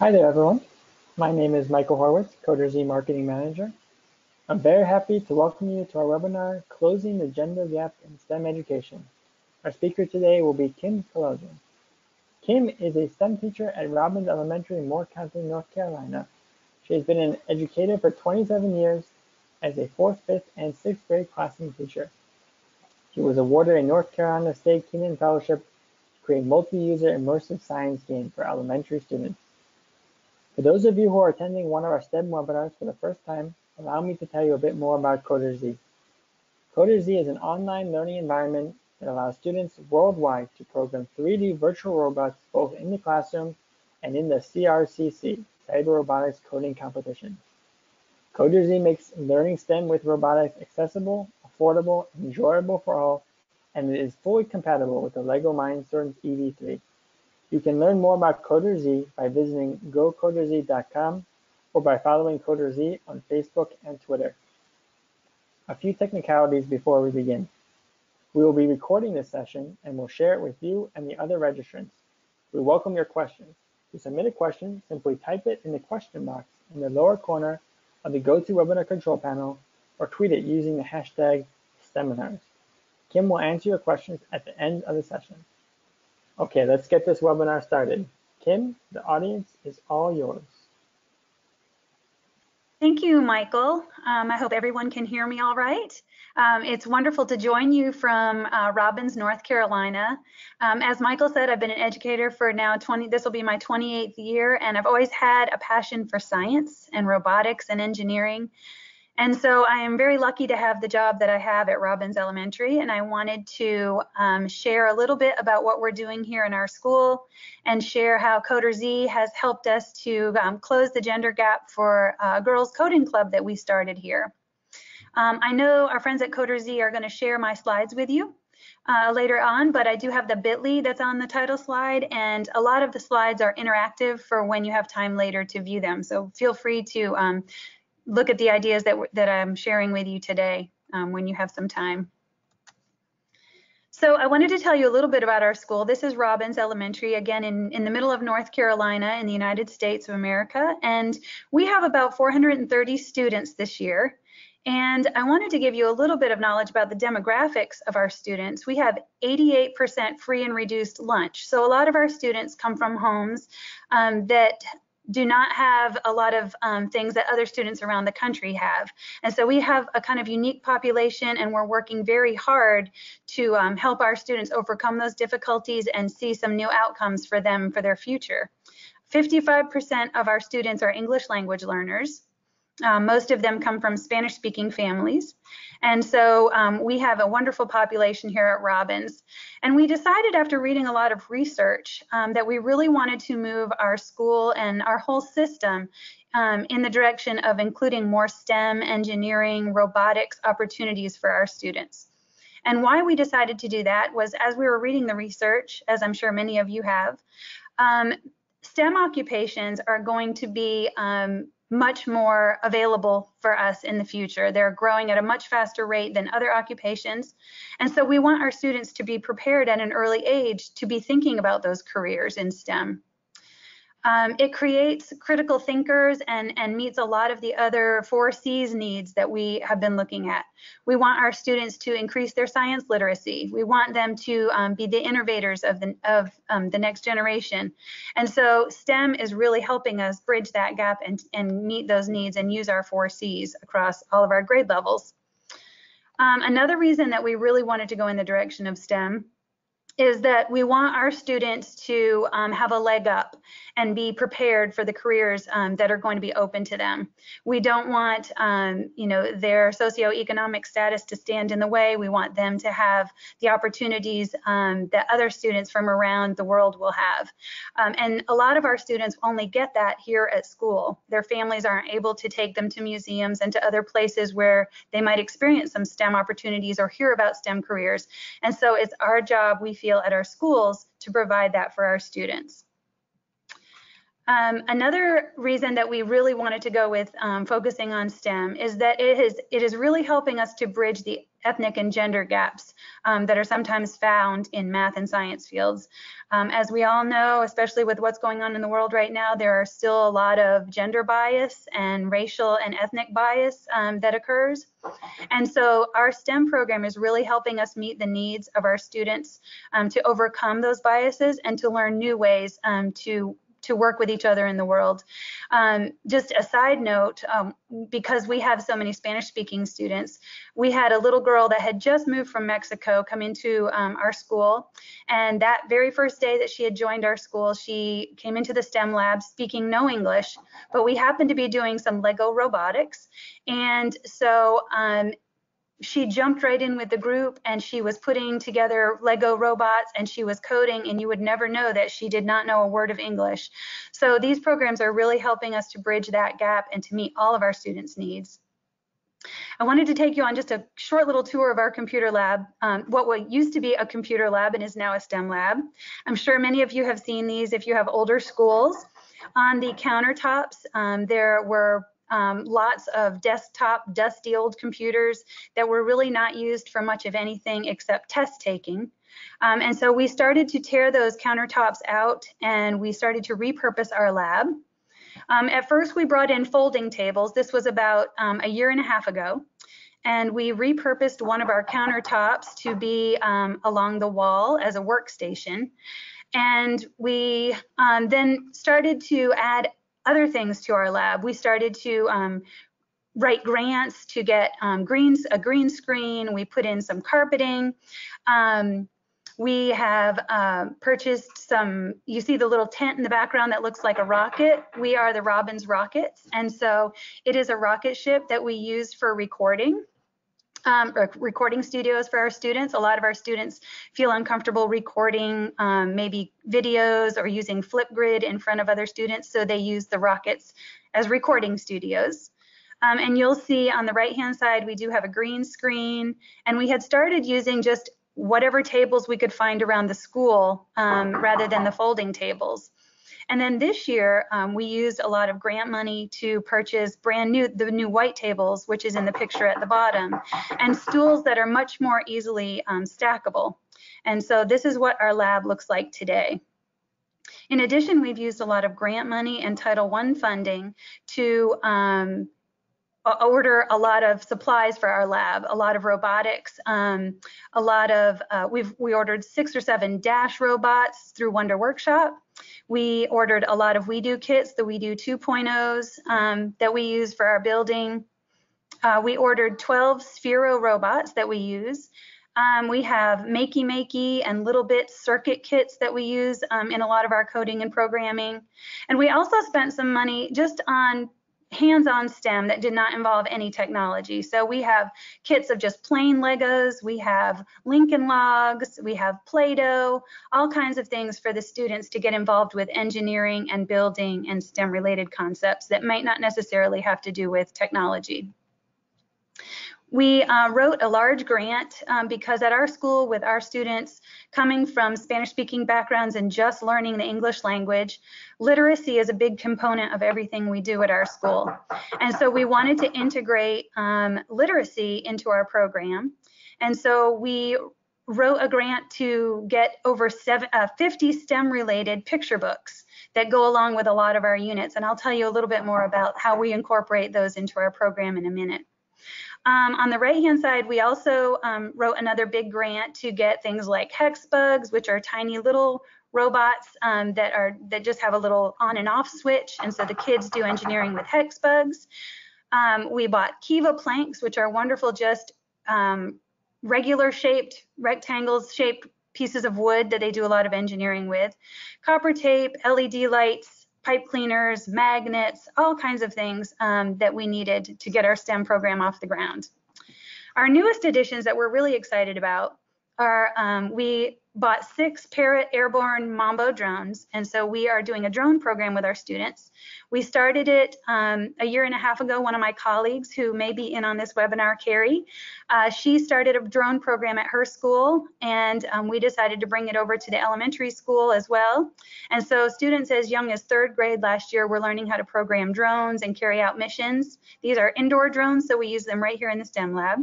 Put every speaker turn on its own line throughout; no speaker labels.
Hi there, everyone. My name is Michael Horwitz, CoderZ Marketing Manager. I'm very happy to welcome you to our webinar, Closing the Gender Gap in STEM Education. Our speaker today will be Kim Kalosian. Kim is a STEM teacher at Robbins Elementary in Moore County, North Carolina. She has been an educator for 27 years as a fourth, fifth, and sixth grade classroom teacher. She was awarded a North Carolina State Kenan Fellowship to create multi-user immersive science game for elementary students. For those of you who are attending one of our STEM webinars for the first time, allow me to tell you a bit more about CoderZ. CoderZ is an online learning environment that allows students worldwide to program 3D virtual robots both in the classroom and in the CRCC, Cyber Robotics Coding Competition. CoderZ makes learning STEM with robotics accessible, affordable, enjoyable for all, and it is fully compatible with the LEGO Mindstorms EV3. You can learn more about CoderZ by visiting gocoderz.com or by following CoderZ on Facebook and Twitter. A few technicalities before we begin. We will be recording this session and will share it with you and the other registrants. We welcome your questions. To submit a question, simply type it in the question box in the lower corner of the GoToWebinar control panel or tweet it using the hashtag seminars. Kim will answer your questions at the end of the session. Okay, let's get this webinar started. Kim, the audience is all yours.
Thank you, Michael. Um, I hope everyone can hear me all right. Um, it's wonderful to join you from uh, Robbins, North Carolina. Um, as Michael said, I've been an educator for now 20, this will be my 28th year, and I've always had a passion for science and robotics and engineering. And so I am very lucky to have the job that I have at Robbins Elementary, and I wanted to um, share a little bit about what we're doing here in our school and share how CoderZ has helped us to um, close the gender gap for uh, Girls Coding Club that we started here. Um, I know our friends at CoderZ are going to share my slides with you. Uh, later on, but I do have the bit.ly that's on the title slide, and a lot of the slides are interactive for when you have time later to view them. So feel free to um, look at the ideas that, that I'm sharing with you today um, when you have some time. So I wanted to tell you a little bit about our school. This is Robbins Elementary, again, in, in the middle of North Carolina in the United States of America. And we have about 430 students this year. And I wanted to give you a little bit of knowledge about the demographics of our students. We have 88% free and reduced lunch. So a lot of our students come from homes um, that do not have a lot of um, things that other students around the country have. And so we have a kind of unique population and we're working very hard to um, help our students overcome those difficulties and see some new outcomes for them for their future. 55% of our students are English language learners. Um, most of them come from Spanish speaking families. And so um, we have a wonderful population here at Robbins. And we decided after reading a lot of research um, that we really wanted to move our school and our whole system um, in the direction of including more STEM, engineering, robotics opportunities for our students. And why we decided to do that was as we were reading the research, as I'm sure many of you have, um, STEM occupations are going to be um, much more available for us in the future. They're growing at a much faster rate than other occupations. And so we want our students to be prepared at an early age to be thinking about those careers in STEM. Um, it creates critical thinkers and, and meets a lot of the other four C's needs that we have been looking at. We want our students to increase their science literacy. We want them to um, be the innovators of the, of, um, the next generation. And so STEM is really helping us bridge that gap and, and meet those needs and use our four C's across all of our grade levels. Um, another reason that we really wanted to go in the direction of STEM is that we want our students to um, have a leg up and be prepared for the careers um, that are going to be open to them. We don't want, um, you know, their socioeconomic status to stand in the way. We want them to have the opportunities um, that other students from around the world will have. Um, and a lot of our students only get that here at school. Their families aren't able to take them to museums and to other places where they might experience some STEM opportunities or hear about STEM careers. And so it's our job, we feel, at our schools to provide that for our students. Um, another reason that we really wanted to go with um, focusing on STEM is that it is it is really helping us to bridge the ethnic and gender gaps um, that are sometimes found in math and science fields. Um, as we all know, especially with what's going on in the world right now, there are still a lot of gender bias and racial and ethnic bias um, that occurs. And so our STEM program is really helping us meet the needs of our students um, to overcome those biases and to learn new ways to to work with each other in the world. Um, just a side note, um, because we have so many Spanish speaking students, we had a little girl that had just moved from Mexico come into um, our school. And that very first day that she had joined our school, she came into the STEM lab speaking no English, but we happened to be doing some Lego robotics. And so um, she jumped right in with the group and she was putting together Lego robots and she was coding and you would never know that she did not know a word of English. So these programs are really helping us to bridge that gap and to meet all of our students' needs. I wanted to take you on just a short little tour of our computer lab, um, what used to be a computer lab and is now a STEM lab. I'm sure many of you have seen these if you have older schools. On the countertops, um, there were um, lots of desktop, dusty old computers that were really not used for much of anything except test taking. Um, and so we started to tear those countertops out and we started to repurpose our lab. Um, at first, we brought in folding tables. This was about um, a year and a half ago. And we repurposed one of our countertops to be um, along the wall as a workstation. And we um, then started to add other things to our lab. We started to um, write grants to get um, greens, a green screen. We put in some carpeting. Um, we have uh, purchased some, you see the little tent in the background that looks like a rocket. We are the Robbins Rockets. And so it is a rocket ship that we use for recording um, recording studios for our students. A lot of our students feel uncomfortable recording um, maybe videos or using Flipgrid in front of other students, so they use the Rockets as recording studios. Um, and you'll see on the right hand side, we do have a green screen, and we had started using just whatever tables we could find around the school um, rather than the folding tables. And then this year, um, we used a lot of grant money to purchase brand new, the new white tables, which is in the picture at the bottom, and stools that are much more easily um, stackable. And so this is what our lab looks like today. In addition, we've used a lot of grant money and Title I funding to um, order a lot of supplies for our lab, a lot of robotics, um, a lot of, uh, we've, we ordered six or seven Dash robots through Wonder Workshop. We ordered a lot of WeDo kits, the WeDo 2.0s um, that we use for our building. Uh, we ordered 12 Sphero robots that we use. Um, we have Makey Makey and Little Bit circuit kits that we use um, in a lot of our coding and programming. And we also spent some money just on hands-on STEM that did not involve any technology. So we have kits of just plain Legos, we have Lincoln Logs, we have Play-Doh, all kinds of things for the students to get involved with engineering and building and STEM related concepts that might not necessarily have to do with technology. We uh, wrote a large grant um, because at our school with our students coming from Spanish speaking backgrounds and just learning the English language, literacy is a big component of everything we do at our school. And so we wanted to integrate um, literacy into our program. And so we wrote a grant to get over seven, uh, 50 STEM related picture books that go along with a lot of our units. And I'll tell you a little bit more about how we incorporate those into our program in a minute. Um, on the right-hand side, we also um, wrote another big grant to get things like hex bugs, which are tiny little robots um, that are that just have a little on and off switch, and so the kids do engineering with hex bugs. Um, we bought KEVA planks, which are wonderful, just um, regular shaped rectangles shaped pieces of wood that they do a lot of engineering with. Copper tape, LED lights, pipe cleaners, magnets, all kinds of things um, that we needed to get our STEM program off the ground. Our newest additions that we're really excited about are um, we bought six Parrot airborne Mambo drones. And so we are doing a drone program with our students. We started it um, a year and a half ago. One of my colleagues who may be in on this webinar, Carrie, uh, she started a drone program at her school and um, we decided to bring it over to the elementary school as well. And so students as young as third grade last year were learning how to program drones and carry out missions. These are indoor drones, so we use them right here in the STEM lab.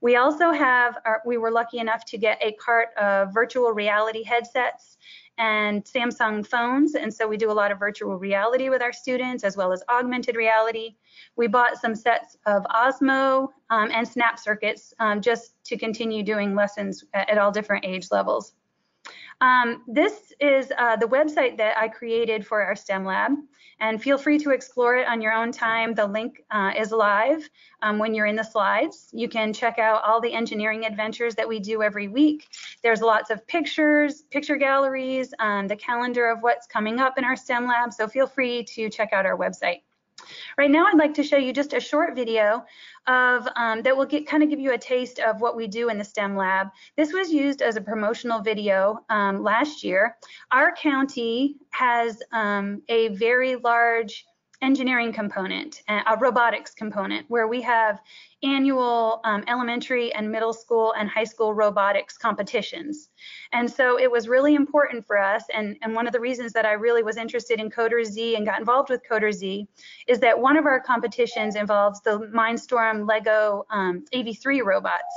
We also have, our, we were lucky enough to get a cart of virtual reality headsets and Samsung phones. And so we do a lot of virtual reality with our students as well as augmented reality. We bought some sets of Osmo um, and Snap circuits um, just to continue doing lessons at, at all different age levels. Um, this is uh, the website that I created for our STEM lab, and feel free to explore it on your own time. The link uh, is live um, when you're in the slides. You can check out all the engineering adventures that we do every week. There's lots of pictures, picture galleries, um, the calendar of what's coming up in our STEM lab, so feel free to check out our website. Right now, I'd like to show you just a short video of um, that will get kind of give you a taste of what we do in the STEM lab. This was used as a promotional video um, last year. Our county has um, a very large engineering component, a robotics component, where we have annual um, elementary and middle school and high school robotics competitions. And so it was really important for us. And, and one of the reasons that I really was interested in CoderZ and got involved with CoderZ is that one of our competitions involves the Mindstorm Lego um, EV3 robots.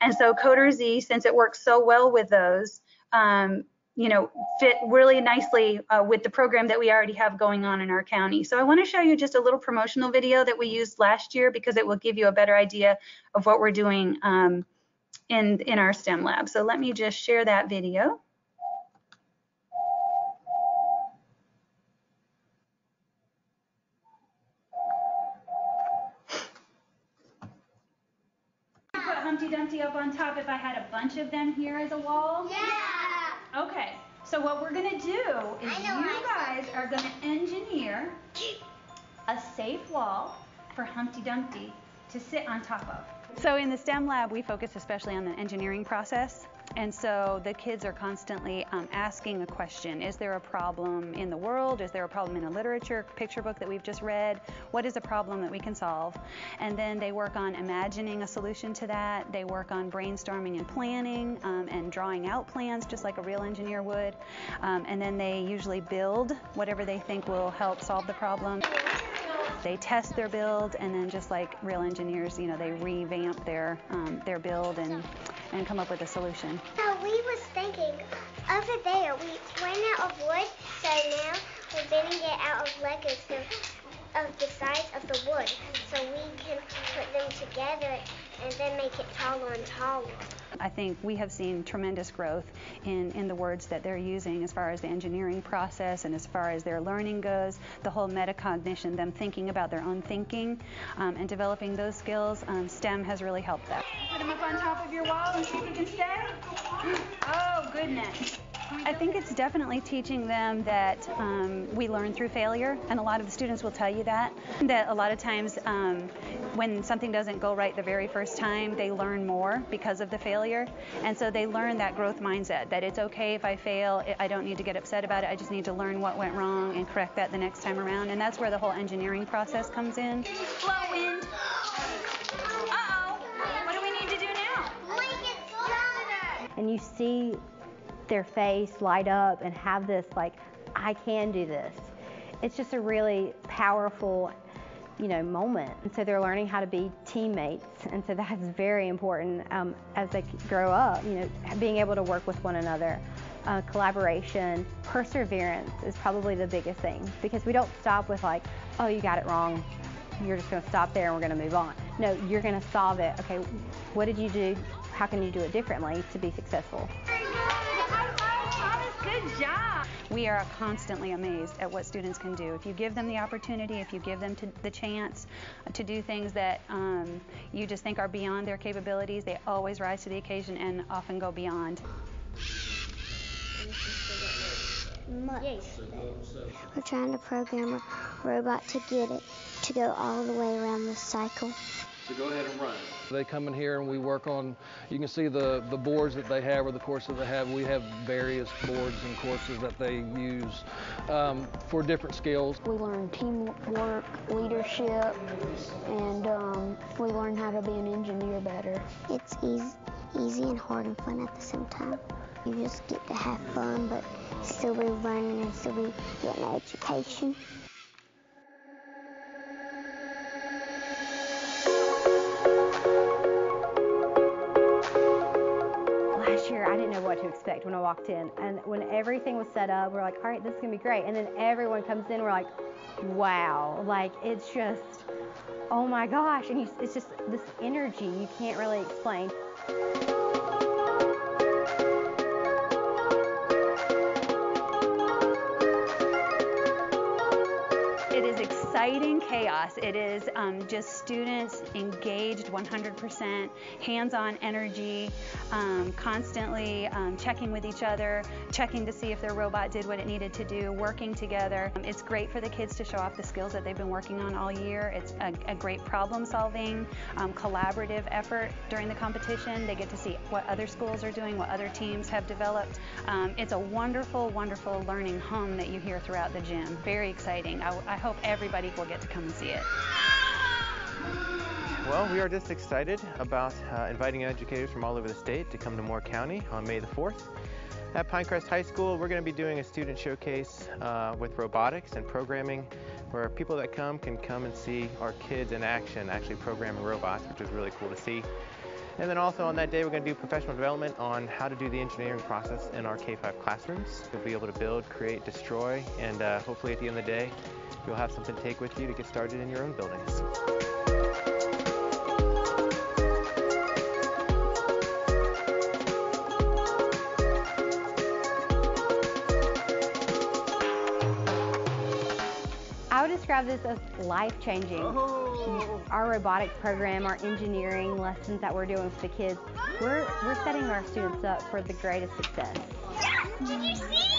And so CoderZ, since it works so well with those, um, you know, fit really nicely uh, with the program that we already have going on in our county. So I want to show you just a little promotional video that we used last year because it will give you a better idea of what we're doing um, in, in our STEM lab. So let me just share that video. Put Humpty Dumpty up on top if I had a bunch of them here as a wall?
Yeah!
Okay, so what we're gonna do is you guys are gonna engineer a safe wall for Humpty Dumpty to sit on top of. So in the STEM lab, we focus especially on the engineering process. And so the kids are constantly um, asking a question. Is there a problem in the world? Is there a problem in a literature picture book that we've just read? What is a problem that we can solve? And then they work on imagining a solution to that. They work on brainstorming and planning um, and drawing out plans just like a real engineer would. Um, and then they usually build whatever they think will help solve the problem. They test their build and then just like real engineers, you know, they revamp their, um, their build and and come up with a solution.
So we was thinking over there, we ran out of wood, so now we're bending it out of Legos so, of the size of the wood, so we can put them together and then make it taller and taller.
I think we have seen tremendous growth in, in the words that they're using as far as the engineering process and as far as their learning goes, the whole metacognition, them thinking about their own thinking um, and developing those skills. Um, STEM has really helped that. Put them up on top of your wall and see if you can stay. Oh, goodness. I think it's definitely teaching them that um, we learn through failure, and a lot of the students will tell you that. That a lot of times um, when something doesn't go right the very first time, they learn more because of the failure. And so they learn that growth mindset that it's okay if I fail, I don't need to get upset about it, I just need to learn what went wrong and correct that the next time around. And that's where the whole engineering process comes in. Blow wind. Uh-oh. What do we need to do now?
And you see their face light up and have this like, I can do this. It's just a really powerful, you know, moment. And so they're learning how to be teammates, and so that's very important um, as they grow up. You know, being able to work with one another. Uh, collaboration, perseverance is probably the biggest thing because we don't stop with like, oh, you got it wrong. You're just going to stop there and we're going to move on. No, you're going to solve it. Okay, what did you do? How can you do it differently to be successful?
Good job. We are constantly amazed at what students can do. If you give them the opportunity, if you give them the chance to do things that um, you just think are beyond their capabilities, they always rise to the occasion and often go beyond.
We're trying to program a robot to get it to go all the way around the cycle.
So go ahead and run.
They come in here and we work on, you can see the, the boards that they have or the courses they have. We have various boards and courses that they use um, for different skills.
We learn teamwork, leadership, and um, we learn how to be an engineer better.
It's easy, easy and hard and fun at the same time. You just get to have fun, but still be learning and still be getting an education.
I didn't know what to expect when I walked in. And when everything was set up, we're like, all right, this is to be great. And then everyone comes in, we're like, wow. Like, it's just, oh my gosh. And you, it's just this energy you can't really explain.
Exciting chaos. It is um, just students engaged 100%, hands-on energy, um, constantly um, checking with each other, checking to see if their robot did what it needed to do, working together. Um, it's great for the kids to show off the skills that they've been working on all year. It's a, a great problem-solving, um, collaborative effort during the competition. They get to see what other schools are doing, what other teams have developed. Um, it's a wonderful, wonderful learning hum that you hear throughout the gym. Very exciting. I, I hope everybody will get to come and see it.
Well, we are just excited about uh, inviting educators from all over the state to come to Moore County on May the 4th. At Pinecrest High School, we're going to be doing a student showcase uh, with robotics and programming where people that come can come and see our kids in action actually programming robots, which is really cool to see. And then also on that day, we're going to do professional development on how to do the engineering process in our K-5 classrooms. You'll be able to build, create, destroy, and uh, hopefully at the end of the day, you'll have something to take with you to get started in your own buildings.
I would describe this as life changing. Oh. Our robotics program, our engineering lessons that we're doing for the kids, we're, we're setting our students up for the greatest success.
Did you see?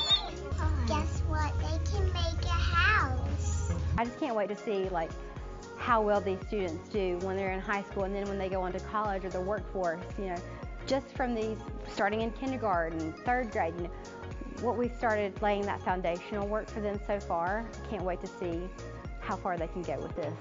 I just can't wait to see like how well these students do when they're in high school and then when they go on to college or the workforce, you know, just from these starting in kindergarten, third grade, you know, what we've started laying that foundational work for them so far. Can't wait to see how far they can get with this.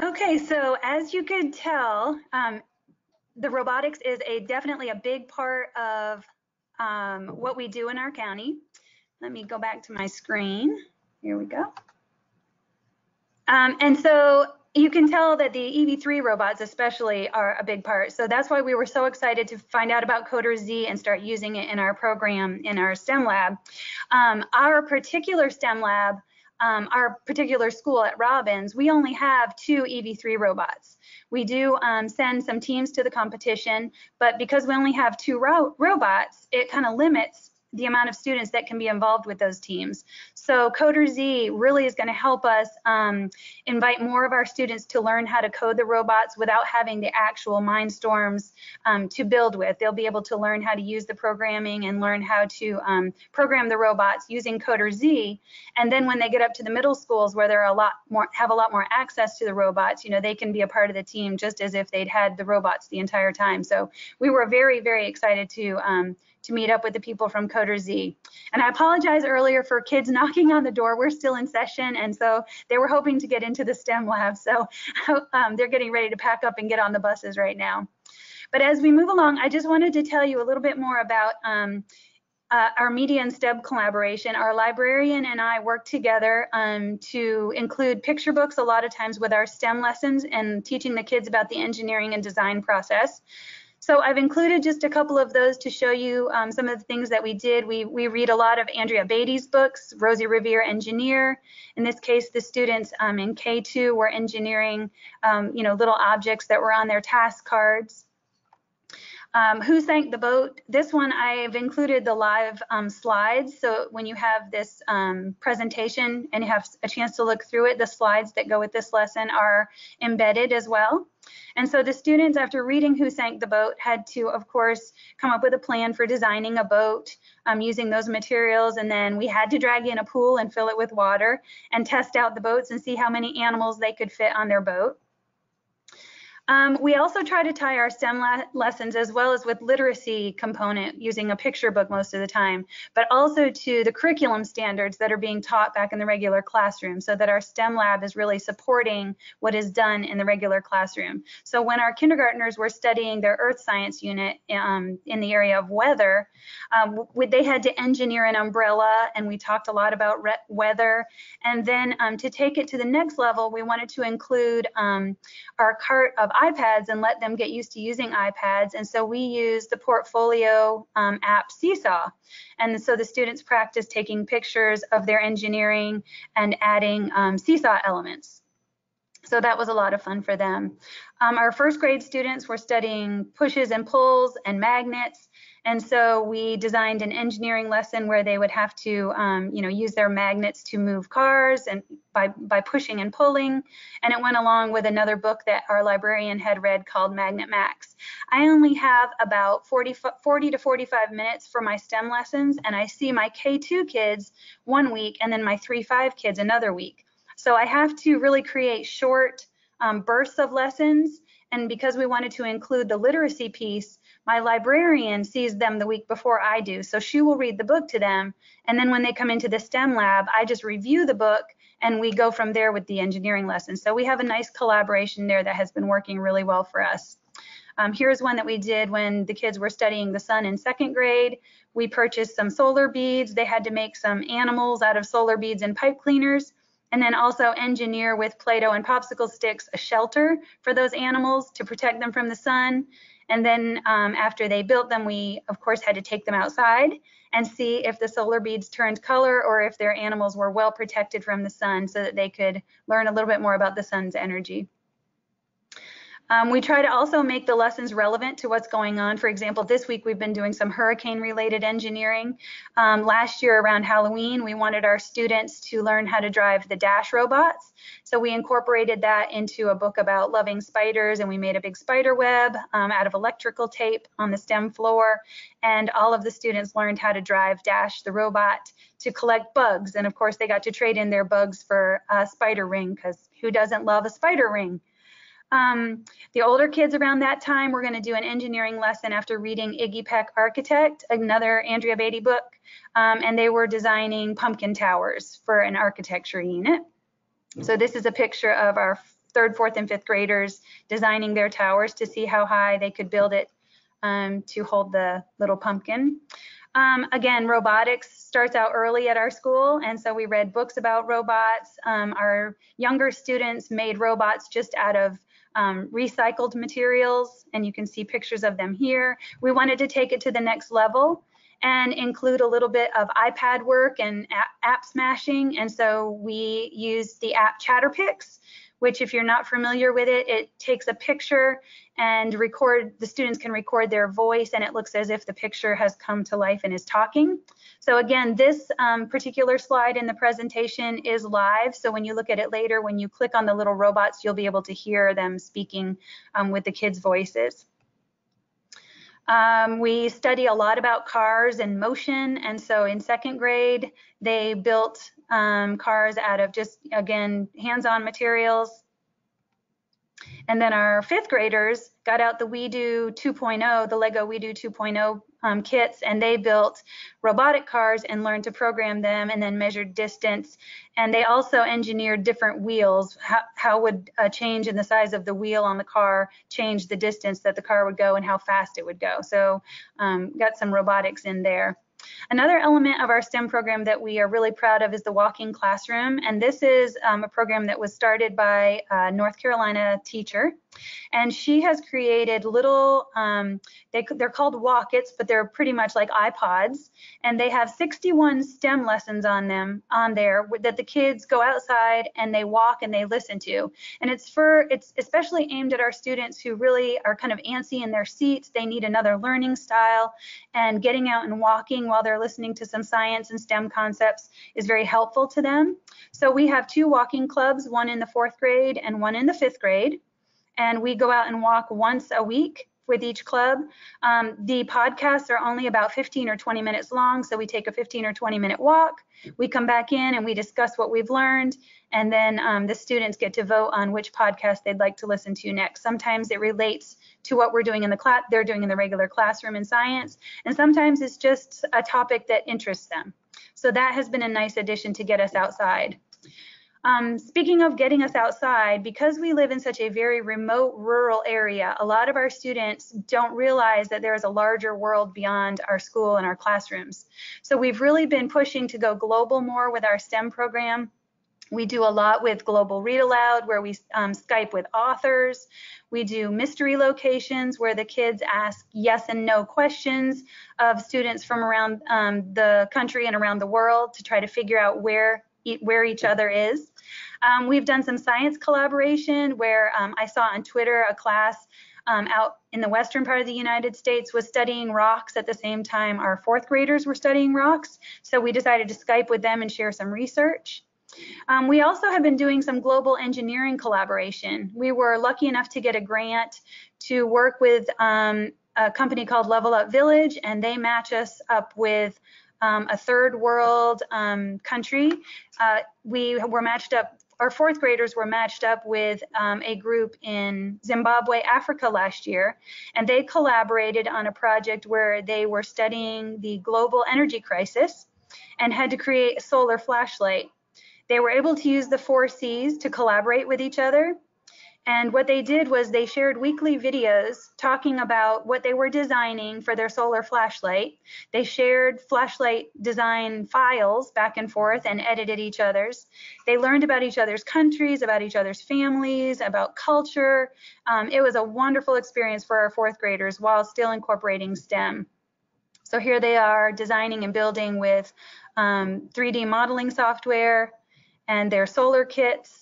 Okay, so as you could tell, um, the robotics is a definitely a big part of um, what we do in our county. Let me go back to my screen. Here we go. Um, and so you can tell that the EV3 robots especially are a big part. So that's why we were so excited to find out about CoderZ and start using it in our program in our STEM lab. Um, our particular STEM lab, um, our particular school at Robbins, we only have two EV3 robots. We do um, send some teams to the competition, but because we only have two ro robots, it kind of limits the amount of students that can be involved with those teams. So CoderZ really is going to help us um, invite more of our students to learn how to code the robots without having the actual mindstorms um, to build with. They'll be able to learn how to use the programming and learn how to um, program the robots using CoderZ. And then when they get up to the middle schools where they're a lot more have a lot more access to the robots, you know, they can be a part of the team just as if they'd had the robots the entire time. So we were very, very excited to um, to meet up with the people from CoderZ. And I apologize earlier for kids knocking on the door. We're still in session, and so they were hoping to get into the STEM lab. So um, they're getting ready to pack up and get on the buses right now. But as we move along, I just wanted to tell you a little bit more about um, uh, our media and STEM collaboration. Our librarian and I work together um, to include picture books a lot of times with our STEM lessons and teaching the kids about the engineering and design process. So I've included just a couple of those to show you um, some of the things that we did. We, we read a lot of Andrea Beaty's books, Rosie Revere Engineer. In this case, the students um, in K2 were engineering, um, you know, little objects that were on their task cards. Um, who sank the boat? This one I've included the live um, slides. So when you have this um, presentation and you have a chance to look through it, the slides that go with this lesson are embedded as well. And so the students, after reading Who Sank the Boat, had to, of course, come up with a plan for designing a boat um, using those materials. And then we had to drag in a pool and fill it with water and test out the boats and see how many animals they could fit on their boat. Um, we also try to tie our STEM lessons as well as with literacy component using a picture book most of the time, but also to the curriculum standards that are being taught back in the regular classroom so that our STEM lab is really supporting what is done in the regular classroom. So when our kindergartners were studying their earth science unit um, in the area of weather, um, they had to engineer an umbrella and we talked a lot about weather. And then um, to take it to the next level, we wanted to include um, our cart of iPads and let them get used to using iPads. And so we use the portfolio um, app Seesaw. And so the students practice taking pictures of their engineering and adding um, Seesaw elements. So that was a lot of fun for them. Um, our first grade students were studying pushes and pulls and magnets. And so we designed an engineering lesson where they would have to, um, you know, use their magnets to move cars and by, by pushing and pulling. And it went along with another book that our librarian had read called Magnet Max. I only have about 40, 40 to 45 minutes for my STEM lessons, and I see my K2 kids one week and then my 3-5 kids another week. So I have to really create short um, bursts of lessons. And because we wanted to include the literacy piece, my librarian sees them the week before I do. So she will read the book to them. And then when they come into the STEM lab, I just review the book and we go from there with the engineering lesson. So we have a nice collaboration there that has been working really well for us. Um, here's one that we did when the kids were studying the sun in second grade. We purchased some solar beads. They had to make some animals out of solar beads and pipe cleaners and then also engineer with Play-Doh and popsicle sticks a shelter for those animals to protect them from the sun. And then um, after they built them, we of course had to take them outside and see if the solar beads turned color or if their animals were well protected from the sun so that they could learn a little bit more about the sun's energy. Um, we try to also make the lessons relevant to what's going on. For example, this week we've been doing some hurricane related engineering. Um, last year around Halloween, we wanted our students to learn how to drive the Dash robots. So we incorporated that into a book about loving spiders and we made a big spider web um, out of electrical tape on the STEM floor. And all of the students learned how to drive Dash the robot to collect bugs. And of course, they got to trade in their bugs for a spider ring because who doesn't love a spider ring? Um, the older kids around that time were going to do an engineering lesson after reading Iggy Peck Architect, another Andrea Beaty book, um, and they were designing pumpkin towers for an architecture unit. So this is a picture of our third, fourth, and fifth graders designing their towers to see how high they could build it um, to hold the little pumpkin. Um, again, robotics starts out early at our school, and so we read books about robots. Um, our younger students made robots just out of um, recycled materials, and you can see pictures of them here. We wanted to take it to the next level and include a little bit of iPad work and app smashing. And so we used the app ChatterPix, which if you're not familiar with it, it takes a picture and record, the students can record their voice and it looks as if the picture has come to life and is talking. So again, this um, particular slide in the presentation is live. So when you look at it later, when you click on the little robots, you'll be able to hear them speaking um, with the kids' voices. Um, we study a lot about cars and motion. And so in second grade, they built um, cars out of just, again, hands-on materials. And then our fifth graders got out the WeDo 2.0, the Lego WeDo 2.0 um, kits, and they built robotic cars and learned to program them and then measured distance. And they also engineered different wheels. How, how would a change in the size of the wheel on the car change the distance that the car would go and how fast it would go? So um, got some robotics in there. Another element of our STEM program that we are really proud of is the walking classroom. And this is um, a program that was started by a North Carolina teacher and she has created little um, they, they're called Walkits but they're pretty much like ipods. And they have 61 stem lessons on them on there that the kids go outside and they walk and they listen to. And it's for it's especially aimed at our students who really are kind of antsy in their seats. They need another learning style. And getting out and walking while they're listening to some science and stem concepts is very helpful to them. So we have two walking clubs one in the fourth grade and one in the fifth grade and we go out and walk once a week with each club. Um, the podcasts are only about 15 or 20 minutes long, so we take a 15 or 20 minute walk. We come back in and we discuss what we've learned, and then um, the students get to vote on which podcast they'd like to listen to next. Sometimes it relates to what we're doing in the class, they're doing in the regular classroom in science, and sometimes it's just a topic that interests them. So that has been a nice addition to get us outside. Um, speaking of getting us outside, because we live in such a very remote rural area, a lot of our students don't realize that there is a larger world beyond our school and our classrooms. So we've really been pushing to go global more with our STEM program. We do a lot with Global Read Aloud, where we um, Skype with authors. We do mystery locations where the kids ask yes and no questions of students from around um, the country and around the world to try to figure out where where each other is. Um, we've done some science collaboration where um, I saw on Twitter a class um, out in the western part of the United States was studying rocks at the same time our fourth graders were studying rocks. So we decided to Skype with them and share some research. Um, we also have been doing some global engineering collaboration. We were lucky enough to get a grant to work with um, a company called Level Up Village, and they match us up with um, a third world um, country. Uh, we were matched up our fourth graders were matched up with um, a group in Zimbabwe, Africa last year, and they collaborated on a project where they were studying the global energy crisis and had to create a solar flashlight. They were able to use the four C's to collaborate with each other and what they did was they shared weekly videos talking about what they were designing for their solar flashlight. They shared flashlight design files back and forth and edited each other's. They learned about each other's countries, about each other's families, about culture. Um, it was a wonderful experience for our fourth graders while still incorporating STEM. So here they are designing and building with um, 3D modeling software and their solar kits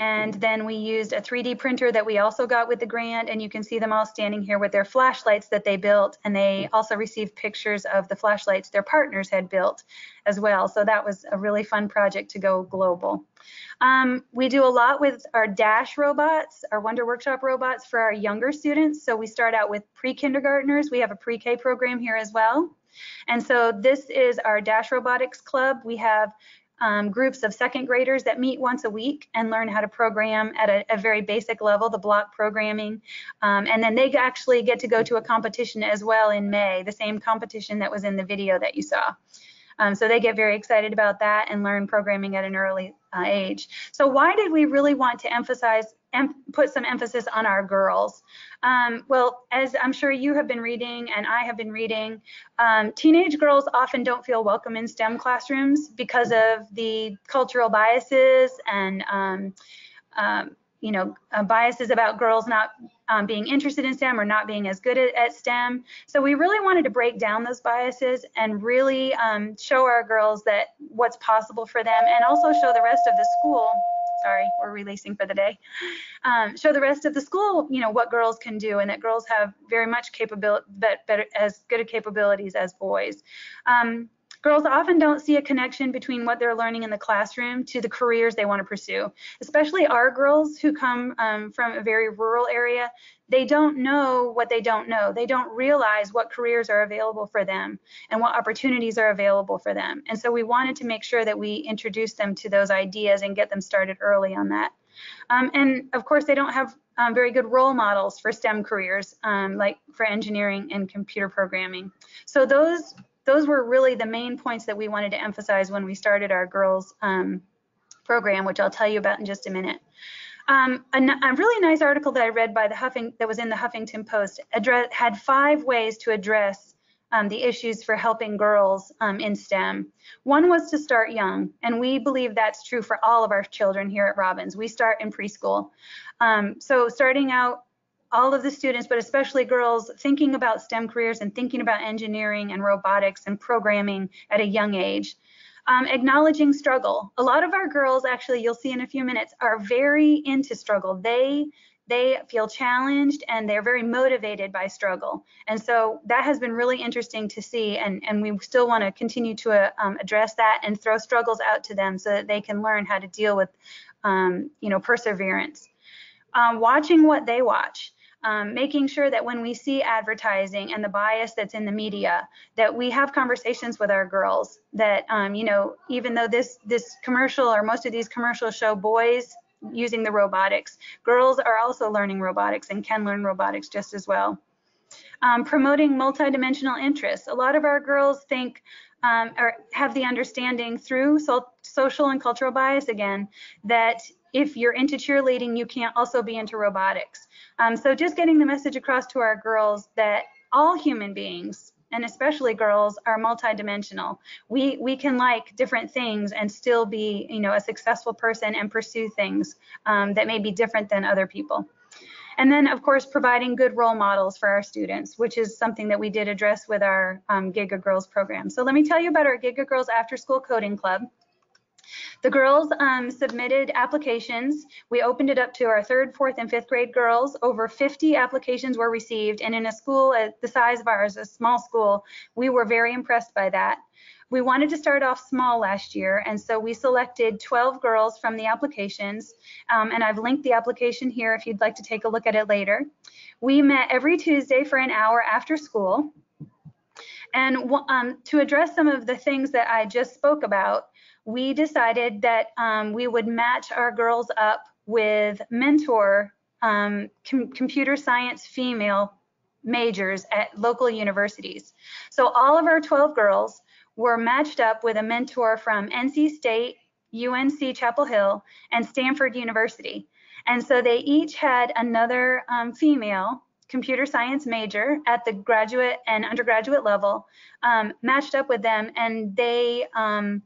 and then we used a 3D printer that we also got with the grant. And you can see them all standing here with their flashlights that they built. And they also received pictures of the flashlights their partners had built as well. So that was a really fun project to go global. Um, we do a lot with our DASH robots, our Wonder Workshop robots for our younger students. So we start out with pre-kindergartners. We have a pre-K program here as well. And so this is our Dash Robotics Club. We have um, groups of second graders that meet once a week and learn how to program at a, a very basic level, the block programming. Um, and then they actually get to go to a competition as well in May, the same competition that was in the video that you saw. Um, so they get very excited about that and learn programming at an early uh, age. So why did we really want to emphasize put some emphasis on our girls? Um, well, as I'm sure you have been reading and I have been reading, um, teenage girls often don't feel welcome in STEM classrooms because of the cultural biases and um, um you know, uh, biases about girls not um, being interested in STEM or not being as good at, at, STEM. So we really wanted to break down those biases and really um, show our girls that what's possible for them and also show the rest of the school. Sorry, we're releasing for the day. Um, show the rest of the school, you know, what girls can do and that girls have very much capability, but better as good capabilities as boys. Um, Girls often don't see a connection between what they're learning in the classroom to the careers they want to pursue, especially our girls who come um, from a very rural area. They don't know what they don't know. They don't realize what careers are available for them and what opportunities are available for them. And so we wanted to make sure that we introduce them to those ideas and get them started early on that. Um, and of course, they don't have um, very good role models for STEM careers, um, like for engineering and computer programming. So those those were really the main points that we wanted to emphasize when we started our girls um, program, which I'll tell you about in just a minute. Um, a, a, really nice article that I read by the Huffing that was in the Huffington Post address, had five ways to address um, the issues for helping girls um, in STEM. One was to start young, and we believe that's true for all of our children here at Robbins. We start in preschool. Um, so starting out all of the students, but especially girls, thinking about STEM careers and thinking about engineering and robotics and programming at a young age. Um, acknowledging struggle. A lot of our girls, actually, you'll see in a few minutes, are very into struggle. They they feel challenged and they're very motivated by struggle. And so that has been really interesting to see. And, and we still want to continue to uh, um, address that and throw struggles out to them so that they can learn how to deal with, um, you know, perseverance. Um, watching what they watch um, making sure that when we see advertising and the bias that's in the media, that we have conversations with our girls. That um, you know, even though this this commercial or most of these commercials show boys using the robotics, girls are also learning robotics and can learn robotics just as well. Um, promoting multidimensional interests. A lot of our girls think um, or have the understanding through so social and cultural bias again that if you're into cheerleading, you can't also be into robotics. Um, so just getting the message across to our girls that all human beings, and especially girls, are multidimensional. We we can like different things and still be, you know, a successful person and pursue things um, that may be different than other people. And then, of course, providing good role models for our students, which is something that we did address with our um, Giga Girls program. So let me tell you about our Giga Girls After School Coding Club. The girls um, submitted applications. We opened it up to our third, fourth, and fifth grade girls. Over 50 applications were received, and in a school at the size of ours, a small school, we were very impressed by that. We wanted to start off small last year, and so we selected 12 girls from the applications, um, and I've linked the application here if you'd like to take a look at it later. We met every Tuesday for an hour after school. And um, to address some of the things that I just spoke about, we decided that um, we would match our girls up with mentor um, com computer science female majors at local universities. So all of our 12 girls were matched up with a mentor from NC State, UNC Chapel Hill, and Stanford University. And so they each had another um, female computer science major at the graduate and undergraduate level um, matched up with them, and they um,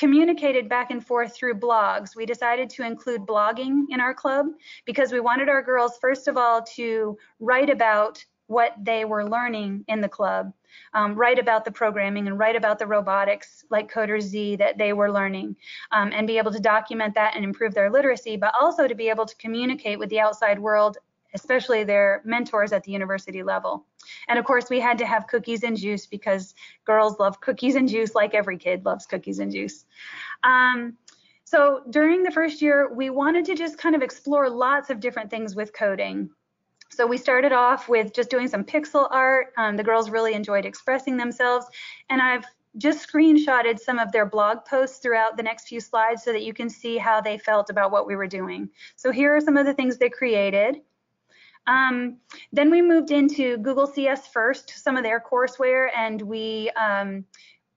communicated back and forth through blogs. We decided to include blogging in our club because we wanted our girls, first of all, to write about what they were learning in the club, um, write about the programming and write about the robotics like CoderZ that they were learning um, and be able to document that and improve their literacy, but also to be able to communicate with the outside world especially their mentors at the university level. And of course, we had to have cookies and juice because girls love cookies and juice like every kid loves cookies and juice. Um, so during the first year, we wanted to just kind of explore lots of different things with coding. So we started off with just doing some pixel art. Um, the girls really enjoyed expressing themselves. And I've just screenshotted some of their blog posts throughout the next few slides so that you can see how they felt about what we were doing. So here are some of the things they created. Um, then we moved into Google CS First, some of their courseware, and we um,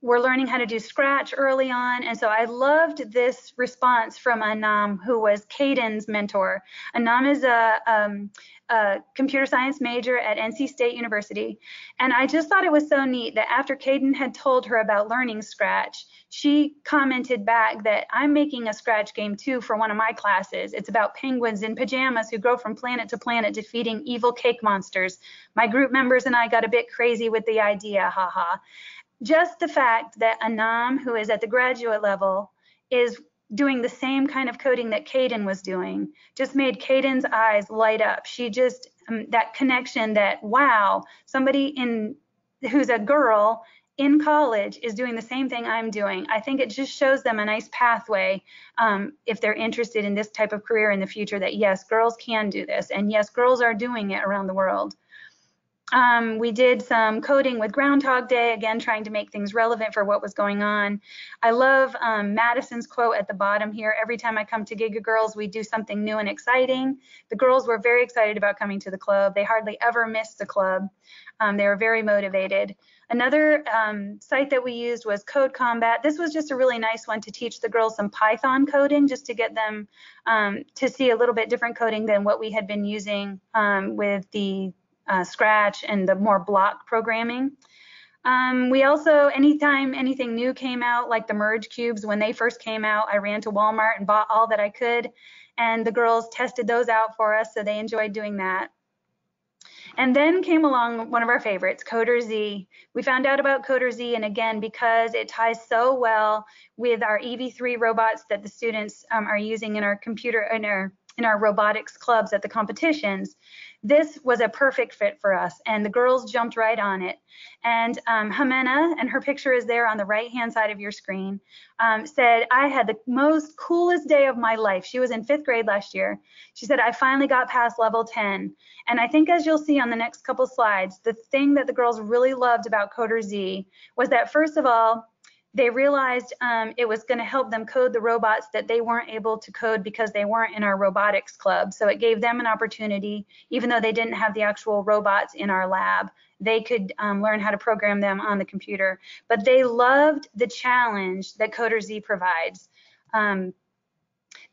were learning how to do Scratch early on. And so I loved this response from Anam, who was Caden's mentor. Anam is a, um, a, computer science major at NC State University. And I just thought it was so neat that after Caden had told her about learning Scratch, she commented back that I'm making a Scratch game too for one of my classes. It's about penguins in pajamas who go from planet to planet defeating evil cake monsters. My group members and I got a bit crazy with the idea, haha just the fact that Anam, who is at the graduate level, is doing the same kind of coding that Caden was doing, just made Caden's eyes light up. She just um, that connection that wow, somebody in who's a girl in college is doing the same thing I'm doing. I think it just shows them a nice pathway um, if they're interested in this type of career in the future. That yes, girls can do this, and yes, girls are doing it around the world. Um, we did some coding with Groundhog Day, again, trying to make things relevant for what was going on. I love um, Madison's quote at the bottom here. Every time I come to Giga Girls, we do something new and exciting. The girls were very excited about coming to the club. They hardly ever missed the club. Um, they were very motivated. Another um, site that we used was CodeCombat. This was just a really nice one to teach the girls some Python coding, just to get them um, to see a little bit different coding than what we had been using um, with the uh, Scratch and the more block programming. Um, we also, anytime anything new came out, like the merge cubes, when they first came out, I ran to Walmart and bought all that I could. And the girls tested those out for us, so they enjoyed doing that. And then came along one of our favorites, CoderZ. We found out about CoderZ, and again, because it ties so well with our EV3 robots that the students um, are using in our computer, in our in our robotics clubs at the competitions, this was a perfect fit for us and the girls jumped right on it. And um, Jimena, and her picture is there on the right hand side of your screen, um, said, I had the most coolest day of my life. She was in fifth grade last year. She said, I finally got past level 10. And I think as you'll see on the next couple slides, the thing that the girls really loved about CoderZ was that first of all, they realized um, it was going to help them code the robots that they weren't able to code because they weren't in our robotics club. So it gave them an opportunity, even though they didn't have the actual robots in our lab, they could um, learn how to program them on the computer. But they loved the challenge that CoderZ provides. Um,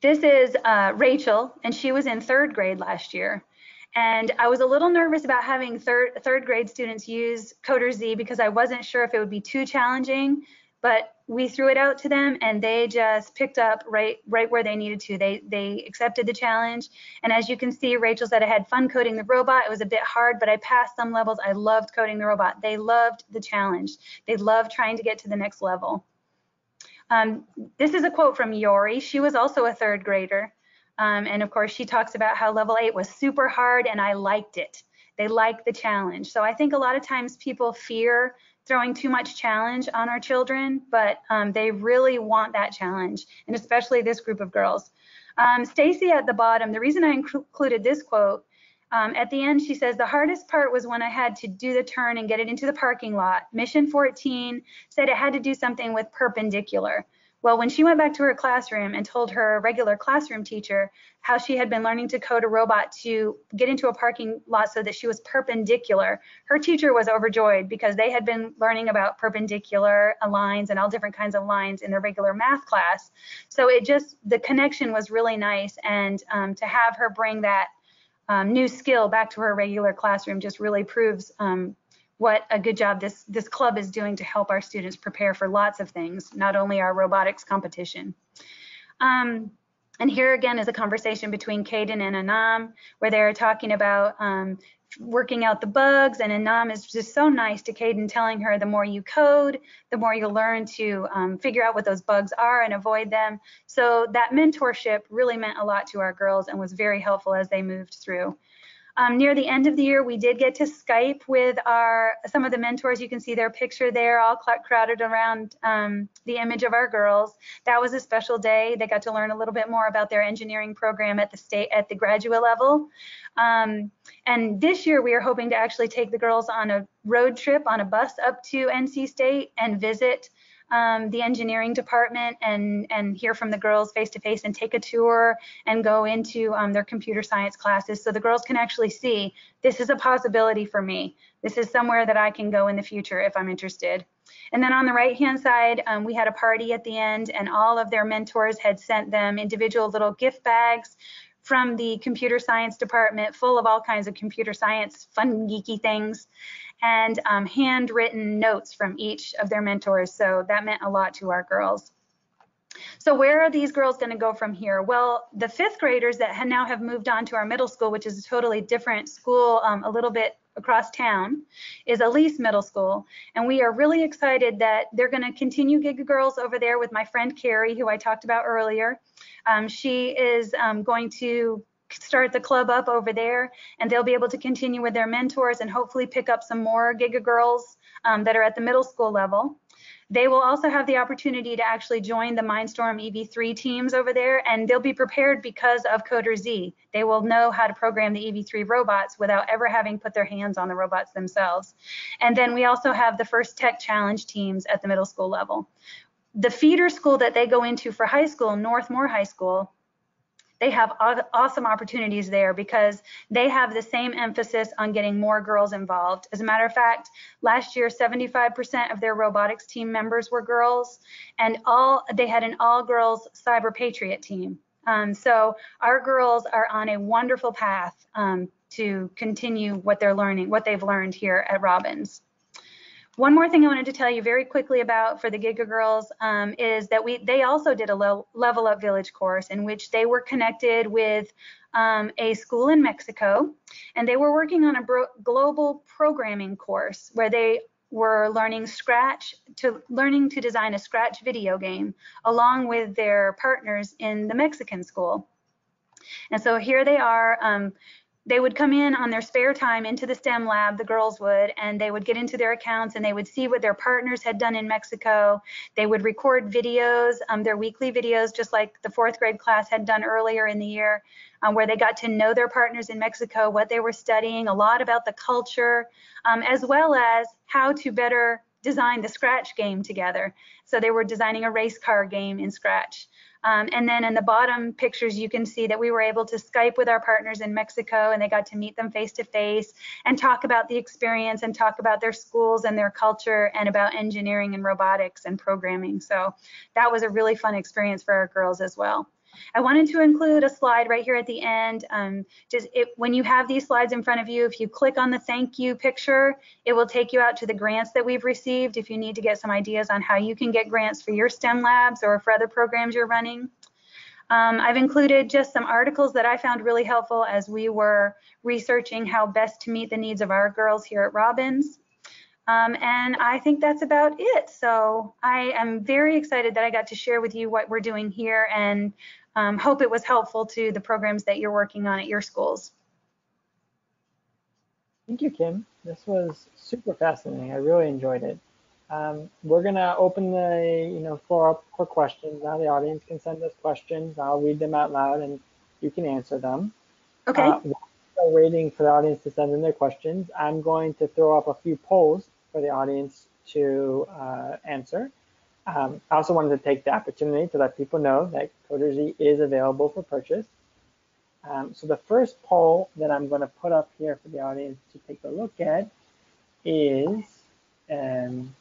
this is uh, Rachel, and she was in third grade last year. And I was a little nervous about having third, third grade students use CoderZ because I wasn't sure if it would be too challenging but we threw it out to them and they just picked up right right where they needed to. They they accepted the challenge. And as you can see rachel said i had fun coding the robot. It was a bit hard but i passed some levels. I loved coding the robot. They loved the challenge. They loved trying to get to the next level. Um, this is a quote from yori. She was also a third grader. Um, and of course she talks about how level 8 was super hard and i liked it. They liked the challenge. So i think a lot of times people fear throwing too much challenge on our children, but um, they really want that challenge, and especially this group of girls. Um, Stacy at the bottom, the reason I included this quote, um, at the end she says, the hardest part was when I had to do the turn and get it into the parking lot. Mission 14 said it had to do something with perpendicular. Well, when she went back to her classroom and told her regular classroom teacher how she had been learning to code a robot to get into a parking lot so that she was perpendicular, her teacher was overjoyed because they had been learning about perpendicular lines and all different kinds of lines in their regular math class. So it just, the connection was really nice. And um, to have her bring that um, new skill back to her regular classroom just really proves um, what a good job this, this club is doing to help our students prepare for lots of things, not only our robotics competition. Um, and here again is a conversation between Caden and Anam, where they're talking about um, working out the bugs. And Anam is just so nice to Caden, telling her the more you code, the more you'll learn to um, figure out what those bugs are and avoid them. So that mentorship really meant a lot to our girls and was very helpful as they moved through. Um, near the end of the year, we did get to Skype with our some of the mentors. You can see their picture there, all crowded around um, the image of our girls. That was a special day. They got to learn a little bit more about their engineering program at the state at the graduate level. Um, and this year, we are hoping to actually take the girls on a road trip on a bus up to NC State and visit um, the engineering department and, and hear from the girls face to face and take a tour and go into um, their computer science classes so the girls can actually see this is a possibility for me. This is somewhere that I can go in the future if I'm interested. And then on the right hand side, um, we had a party at the end and all of their mentors had sent them individual little gift bags from the computer science department full of all kinds of computer science fun geeky things and um, handwritten notes from each of their mentors. So that meant a lot to our girls. So where are these girls going to go from here? Well, the fifth graders that have now have moved on to our middle school, which is a totally different school, um, a little bit across town, is Elise Middle School. And we are really excited that they're going to continue Giga Girls over there with my friend Carrie, who I talked about earlier. Um, she is um, going to start the club up over there and they'll be able to continue with their mentors and hopefully pick up some more Giga girls um, that are at the middle school level. They will also have the opportunity to actually join the Mindstorm EV3 teams over there, and they'll be prepared because of CoderZ. They will know how to program the EV3 robots without ever having put their hands on the robots themselves. And then we also have the first tech challenge teams at the middle school level. The feeder school that they go into for high school, Northmore High School, they have awesome opportunities there because they have the same emphasis on getting more girls involved. As a matter of fact, last year 75% of their robotics team members were girls and all they had an all girls cyber patriot team. Um, so our girls are on a wonderful path um, to continue what they're learning, what they've learned here at Robbins. One more thing I wanted to tell you very quickly about for the Giga Girls um, is that we they also did a level up village course in which they were connected with um, a school in Mexico, and they were working on a global programming course where they were learning Scratch to learning to design a Scratch video game along with their partners in the Mexican school. And so here they are. Um, they would come in on their spare time into the STEM lab, the girls would, and they would get into their accounts and they would see what their partners had done in Mexico. They would record videos, um, their weekly videos, just like the fourth grade class had done earlier in the year, um, where they got to know their partners in Mexico, what they were studying, a lot about the culture, um, as well as how to better design the Scratch game together. So they were designing a race car game in Scratch. Um, and then in the bottom pictures, you can see that we were able to Skype with our partners in Mexico and they got to meet them face to face and talk about the experience and talk about their schools and their culture and about engineering and robotics and programming. So that was a really fun experience for our girls as well. I wanted to include a slide right here at the end. Um, just it, when you have these slides in front of you, if you click on the thank you picture, it will take you out to the grants that we've received if you need to get some ideas on how you can get grants for your STEM labs or for other programs you're running. Um, I've included just some articles that I found really helpful as we were researching how best to meet the needs of our girls here at Robbins. Um, and I think that's about it. So I am very excited that I got to share with you what we're doing here and um, hope it was helpful to the programs that you're working on at your schools.
Thank you, Kim. This was super fascinating. I really enjoyed it. Um, we're gonna open the you know floor up for questions. Now the audience can send us questions. I'll read them out loud and you can answer them.
Okay. Uh,
while waiting for the audience to send in their questions, I'm going to throw up a few polls for the audience to uh, answer. Um, I also wanted to take the opportunity to let people know that CoderZ is available for purchase. Um, so the first poll that I'm going to put up here for the audience to take a look at is, um,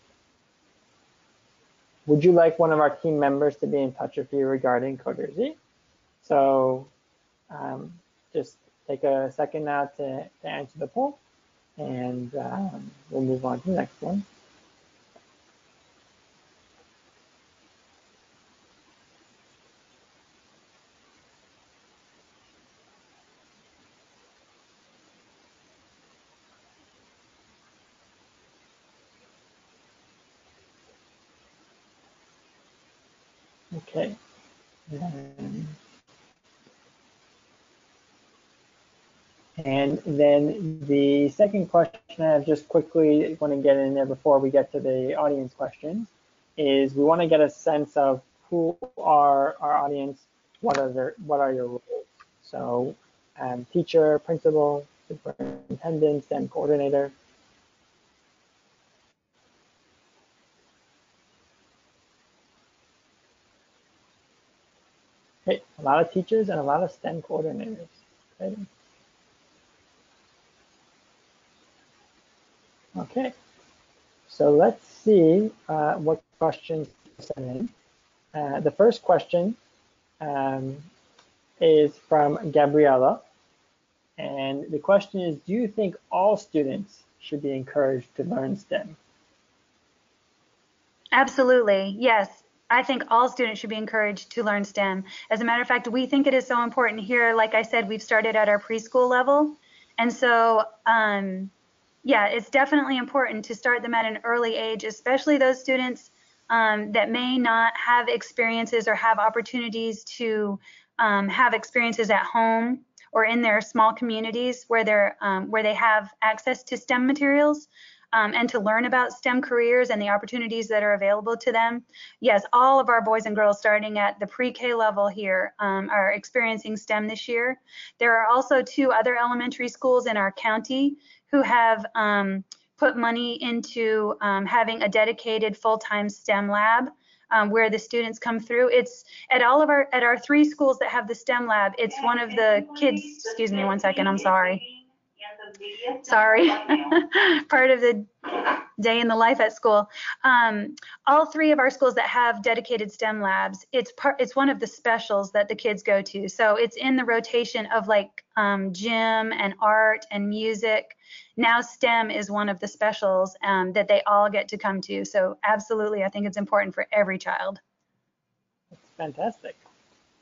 would you like one of our team members to be in touch with you regarding CoderZ So um, just take a second now to, to answer the poll and um, we'll move on to the next one. Okay. And then the second question I have just quickly want to get in there before we get to the audience questions is we want to get a sense of who are our audience, what are their, what are your roles? So um, teacher, principal, superintendent, and coordinator. Okay, a lot of teachers and a lot of STEM coordinators. Okay. Okay, so let's see uh, what questions sent in. Uh, the first question um, is from Gabriella. And the question is, do you think all students should be encouraged to learn STEM?
Absolutely, yes. I think all students should be encouraged to learn STEM. As a matter of fact, we think it is so important here. Like I said, we've started at our preschool level. And so, um, yeah, it's definitely important to start them at an early age, especially those students um, that may not have experiences or have opportunities to um, have experiences at home or in their small communities where they're um, where they have access to STEM materials um, and to learn about STEM careers and the opportunities that are available to them. Yes, all of our boys and girls starting at the pre-K level here um, are experiencing STEM this year. There are also two other elementary schools in our county who have um, put money into um, having a dedicated full-time STEM lab. Um, where the students come through. It's at all of our at our three schools that have the STEM lab. It's one of the kids. Excuse me, one second. I'm sorry. Sorry, part of the day in the life at school. Um, all three of our schools that have dedicated STEM labs, it's part, it's one of the specials that the kids go to. So it's in the rotation of like um, gym and art and music. Now STEM is one of the specials um, that they all get to come to. So absolutely, I think it's important for every child.
That's fantastic.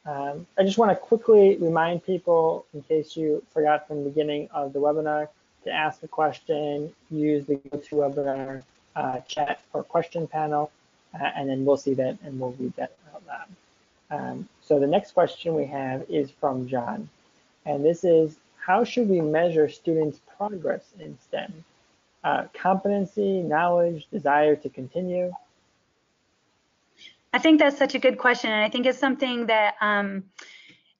Um, I just want to quickly remind people, in case you forgot from the beginning of the webinar, to ask a question, use the GoToWebinar uh, chat or question panel, uh, and then we'll see that and we'll read that out loud. Um, so the next question we have is from John, and this is, how should we measure students' progress in STEM? Uh, competency, knowledge, desire to continue?
I think that's such a good question, and I think it's something that um,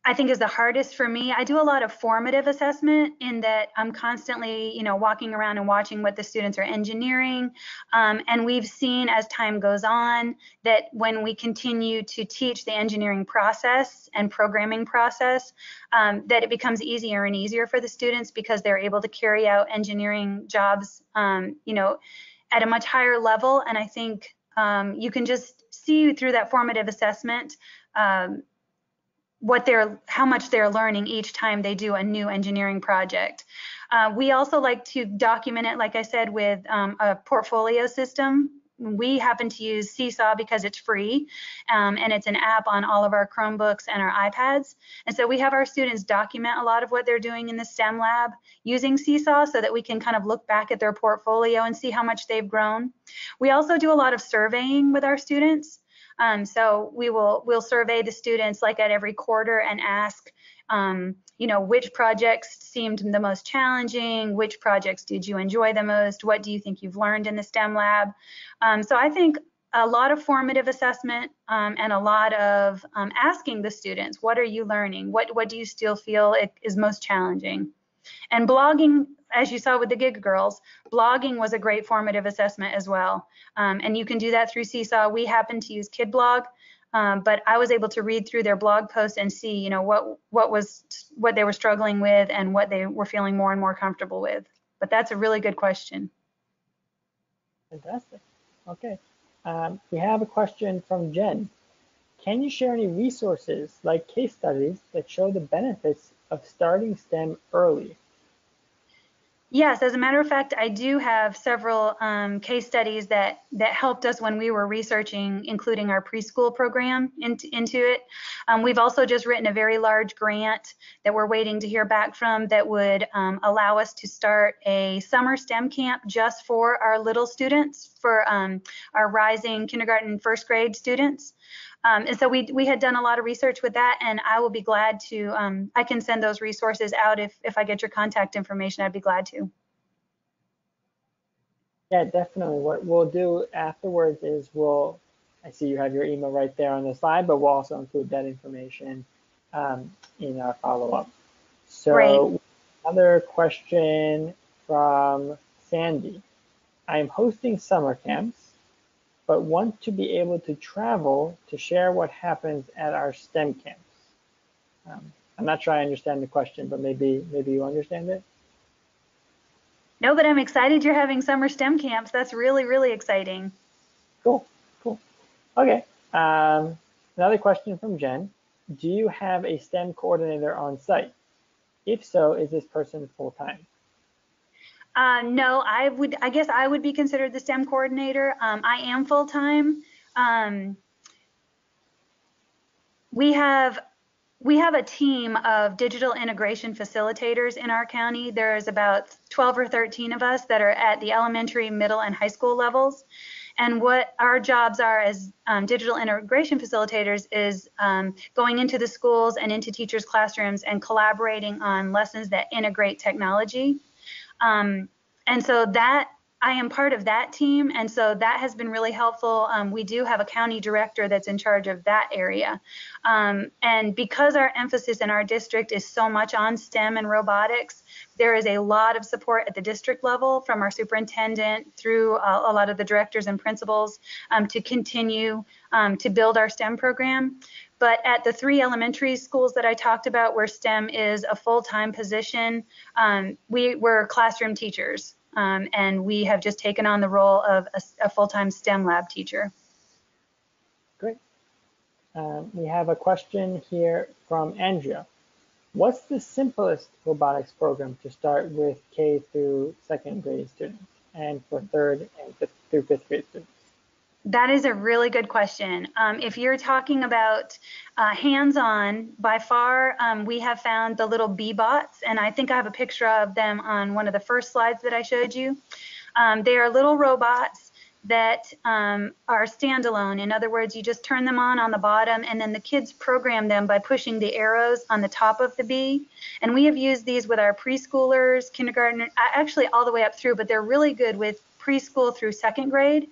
I think is the hardest for me. I do a lot of formative assessment in that I'm constantly, you know, walking around and watching what the students are engineering. Um, and we've seen as time goes on that when we continue to teach the engineering process and programming process, um, that it becomes easier and easier for the students because they're able to carry out engineering jobs, um, you know, at a much higher level. And I think um, you can just see through that formative assessment um, what they're how much they're learning each time they do a new engineering project. Uh, we also like to document it, like I said, with um, a portfolio system. We happen to use Seesaw because it's free um, and it's an app on all of our Chromebooks and our iPads. And so we have our students document a lot of what they're doing in the STEM lab using Seesaw so that we can kind of look back at their portfolio and see how much they've grown. We also do a lot of surveying with our students. Um, so we will we'll survey the students like at every quarter and ask, um, you know, which projects seemed the most challenging, which projects did you enjoy the most, what do you think you've learned in the STEM lab. Um, so I think a lot of formative assessment um, and a lot of um, asking the students, what are you learning? What what do you still feel is most challenging? And blogging as you saw with the Giga Girls, blogging was a great formative assessment as well. Um, and you can do that through Seesaw. We happen to use KidBlog, um, but I was able to read through their blog posts and see, you know, what what was what they were struggling with and what they were feeling more and more comfortable with. But that's a really good question.
Fantastic. Okay. Um, we have a question from Jen. Can you share any resources like case studies that show the benefits of starting STEM early
Yes, as a matter of fact, I do have several um, case studies that that helped us when we were researching, including our preschool program into, into it. Um, we've also just written a very large grant that we're waiting to hear back from that would um, allow us to start a summer STEM camp just for our little students, for um, our rising kindergarten first grade students. Um, and so we, we had done a lot of research with that and I will be glad to, um, I can send those resources out if, if I get your contact information, I'd be glad to.
Yeah, definitely. What we'll do afterwards is we'll, I see you have your email right there on the slide, but we'll also include that information um, in our follow-up. So Great. another question from Sandy. I am hosting summer camps but want to be able to travel to share what happens at our STEM camps. Um, I'm not sure I understand the question, but maybe maybe you understand it.
No, but I'm excited you're having summer STEM camps. That's really, really exciting.
Cool, cool. Okay, um, another question from Jen. Do you have a STEM coordinator on site? If so, is this person full-time?
Uh, no, I would. I guess I would be considered the STEM coordinator. Um, I am full time. Um, we have we have a team of digital integration facilitators in our county. There's about 12 or 13 of us that are at the elementary, middle, and high school levels. And what our jobs are as um, digital integration facilitators is um, going into the schools and into teachers' classrooms and collaborating on lessons that integrate technology. Um, and so that I am part of that team, and so that has been really helpful. Um, we do have a county director that's in charge of that area. Um, and because our emphasis in our district is so much on STEM and robotics, there is a lot of support at the district level from our superintendent through uh, a lot of the directors and principals um, to continue um, to build our STEM program. But at the three elementary schools that I talked about, where STEM is a full-time position, um, we were classroom teachers, um, and we have just taken on the role of a, a full-time STEM lab teacher.
Great. Um, we have a question here from Andrea. What's the simplest robotics program to start with K through second grade students and for third and fifth through fifth grade students?
That is a really good question. Um, if you're talking about uh, hands-on, by far um, we have found the little Bee-Bots, and I think I have a picture of them on one of the first slides that I showed you. Um, they are little robots that um, are standalone. In other words, you just turn them on on the bottom, and then the kids program them by pushing the arrows on the top of the bee. And we have used these with our preschoolers, kindergarten, actually all the way up through, but they're really good with preschool through second grade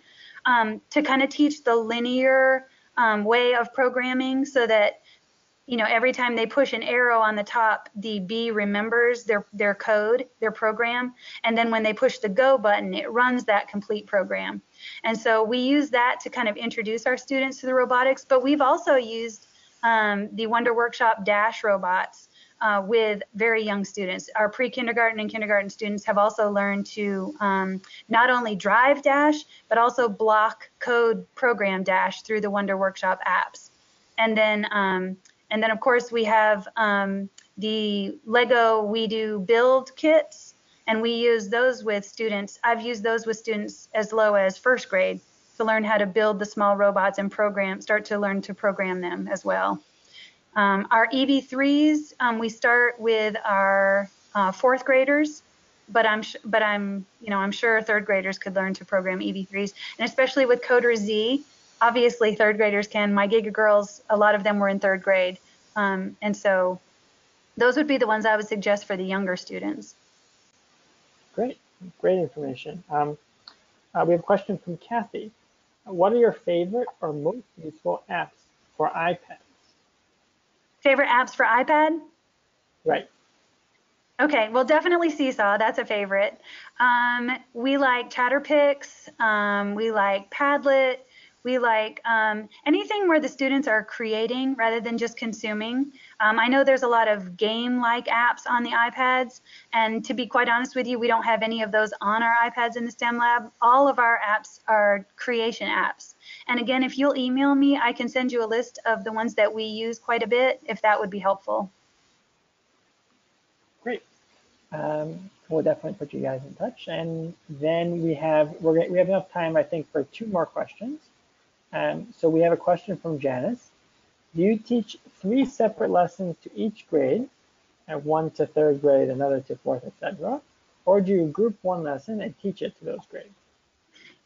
um, to kind of teach the linear um, way of programming so that you know every time they push an arrow on the top the bee remembers their their code their program. And then when they push the go button it runs that complete program. And so we use that to kind of introduce our students to the robotics but we've also used um, the wonder workshop dash robots uh, with very young students. Our pre-kindergarten and kindergarten students have also learned to um, not only drive Dash, but also block code program Dash through the Wonder Workshop apps. And then, um, and then of course we have um, the Lego WeDo Build kits, and we use those with students. I've used those with students as low as first grade to learn how to build the small robots and program, start to learn to program them as well. Um, our EV3s, um, we start with our uh, fourth graders, but I'm but I'm you know I'm sure third graders could learn to program EV3s, and especially with CoderZ, obviously third graders can. My Giga girls, a lot of them were in third grade, um, and so those would be the ones I would suggest for the younger students.
Great, great information. Um, uh, we have a question from Kathy. What are your favorite or most useful apps for iPad?
Favorite apps for iPad?
Right.
Okay, well, definitely Seesaw. That's a favorite. Um, we like Chatterpix. Um, we like Padlet. We like um, anything where the students are creating rather than just consuming. Um, I know there's a lot of game-like apps on the iPads, and to be quite honest with you, we don't have any of those on our iPads in the STEM lab. All of our apps are creation apps. And again, if you'll email me, I can send you a list of the ones that we use quite a bit, if that would be helpful.
Great. Um, we'll definitely put you guys in touch. And then we have we're we have enough time, I think, for two more questions. Um, so we have a question from Janice. Do you teach three separate lessons to each grade, and one to third grade, another to fourth, etc., or do you group one lesson and teach it to those grades?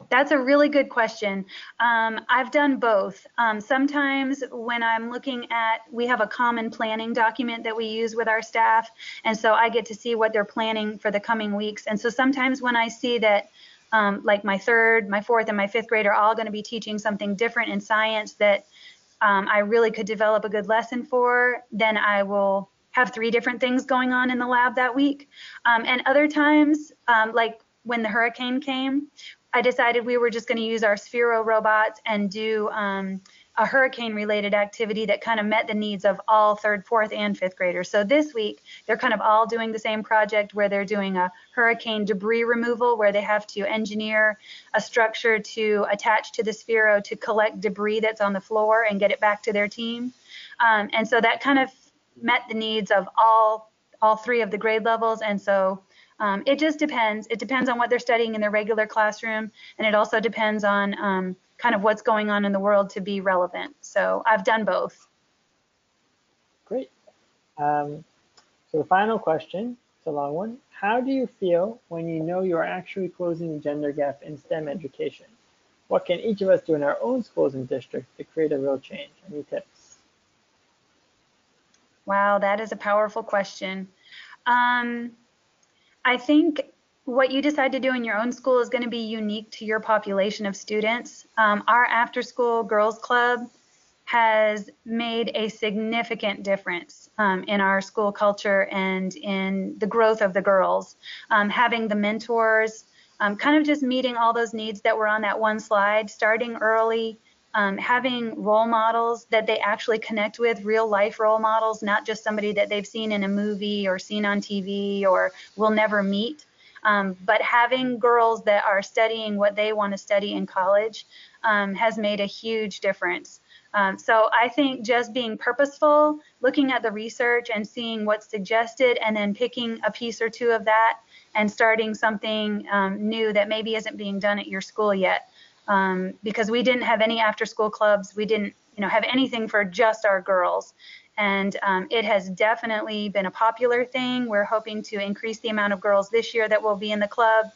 That's a really good question. Um, I've done both. Um, sometimes when I'm looking at, we have a common planning document that we use with our staff, and so I get to see what they're planning for the coming weeks. And so sometimes when I see that, um, like my third, my fourth, and my fifth grade are all going to be teaching something different in science that um, I really could develop a good lesson for, then I will have three different things going on in the lab that week. Um, and other times, um, like when the hurricane came, I decided we were just going to use our Sphero robots and do um, a hurricane related activity that kind of met the needs of all third, fourth, and fifth graders. So this week, they're kind of all doing the same project where they're doing a hurricane debris removal where they have to engineer a structure to attach to the Sphero to collect debris that's on the floor and get it back to their team. Um, and so that kind of met the needs of all all three of the grade levels. And so um, it just depends. It depends on what they're studying in their regular classroom, and it also depends on um, kind of what's going on in the world to be relevant. So I've done both.
Great. Um, so the final question, it's a long one. How do you feel when you know you are actually closing the gender gap in STEM education? What can each of us do in our own schools and districts to create a real change? Any tips?
Wow, that is a powerful question. Um, I think what you decide to do in your own school is going to be unique to your population of students. Um, our after school girls club has made a significant difference um, in our school culture and in the growth of the girls. Um, having the mentors, um, kind of just meeting all those needs that were on that one slide, starting early, um, having role models that they actually connect with, real life role models, not just somebody that they've seen in a movie or seen on TV or will never meet, um, but having girls that are studying what they want to study in college um, has made a huge difference. Um, so I think just being purposeful, looking at the research and seeing what's suggested, and then picking a piece or two of that and starting something um, new that maybe isn't being done at your school yet. Um, because we didn't have any after school clubs, we didn't, you know, have anything for just our girls. And um, it has definitely been a popular thing. We're hoping to increase the amount of girls this year that will be in the club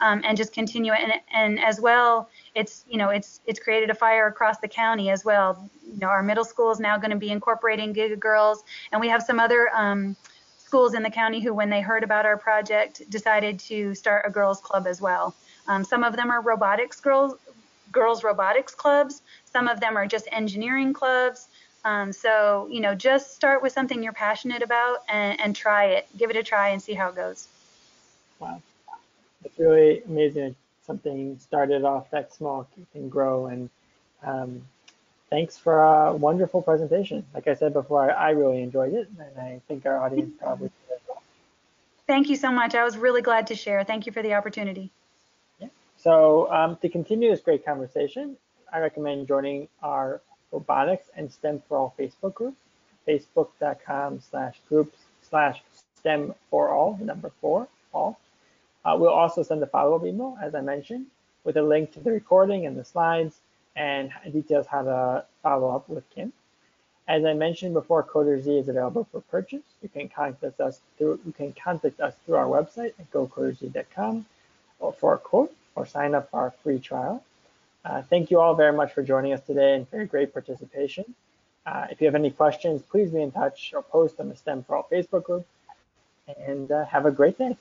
um, and just continue it. And, and as well, it's you know it's it's created a fire across the county as well. You know, our middle school is now going to be incorporating Giga Girls, and we have some other um, schools in the county who, when they heard about our project, decided to start a girls club as well. Um, some of them are robotics girls girls robotics clubs. Some of them are just engineering clubs. Um, so you know, just start with something you're passionate about and, and try it. Give it a try and see how it goes.
Wow it's really amazing something started off that small can grow. And um, thanks for a wonderful presentation. Like I said before, I, I really enjoyed it, and I think our audience probably did as well.
Thank you so much. I was really glad to share. Thank you for the opportunity.
So um, to continue this great conversation, I recommend joining our Robotics and STEM for All Facebook group, facebook.com slash groups slash STEM for all, number four, all. Uh, we'll also send a follow-up email, as I mentioned, with a link to the recording and the slides and details how to follow up with Kim. As I mentioned before, CoderZ is available for purchase. You can contact us through you can contact us through our website at gocoderz.com for a quote or sign up for our free trial. Uh, thank you all very much for joining us today and for your great participation. Uh, if you have any questions, please be in touch or post on the STEM for All Facebook group. And uh, have a great day.